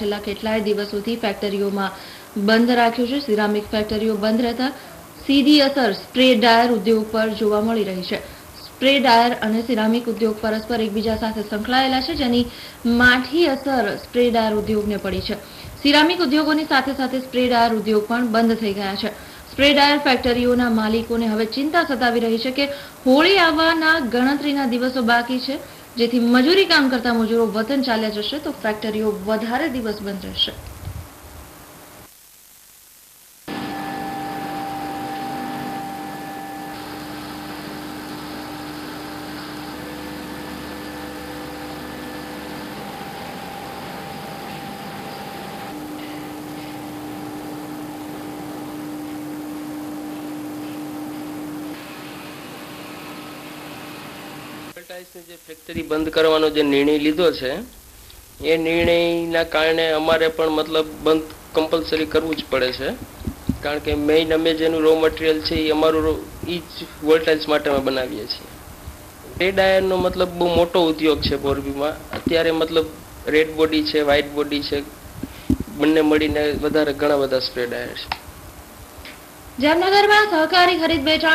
છેલ્લા કેટલાય દિવસોથી ફેક્ટરીઓમાં બંધ રાખ્યો છે. સિરામિક ફેક્ટરીઓ બંધ રહેતા સીધી અસર સ્પ્રે ડાયર ઉદ્યોગ પર જોવા મળી રહી છે. સ્પ્રે ડાયર અને સિરામિક ઉદ્યોગ પરસ્પર એકબીજા સાથે સંકળાયેલા છે, જેની માઠી અસર સ્પ્રે ડાયર ઉદ્યોગને પડી છે. સિરામિક ઉદ્યોગોની સાથે સાથે સ્પ્રે ડાયર ઉદ્યોગ પણ બંધ થઈ ગયા છે. સ્પ્રે ડાયર ફેક્ટરીઓના માલિકોને હવે ચિંતા સતાવી રહી છે કે હોળી આવવાના ગણતરીના દિવસો બાકી છે. જેથી મજૂરી કામ કરતા મજૂરો વતન ચાલ્યા જશે તો ફેક્ટરીઓ વધારે દિવસ બંધ રહેશે. ફેક્ટરી બંધ કરવાનો જે નિર્ણય લીધો છે, એ નિર્ણયના કારણે અમારે પણ મતલબ બંધ કમ્પલસરી કરવું જ પડે છે. કારણ કે મેઇન અમે જેનું રો મટીરિયલ છે, એ અમારું ઈ જ વોલ્ટાઇલ્સ માટે અમે બનાવીએ છીએ. રેડ આયરનો મતલબ બહુ મોટો ઉદ્યોગ છે મોરબીમાં. અત્યારે મતલબ રેડ બોડી છે વ્હાઇટ બોડી છે, બંને મળીને વધારે ઘણા બધા સ્પ્રેડ આયર છે. જામનગરમાં સહકારી ખરીદ વેચાણ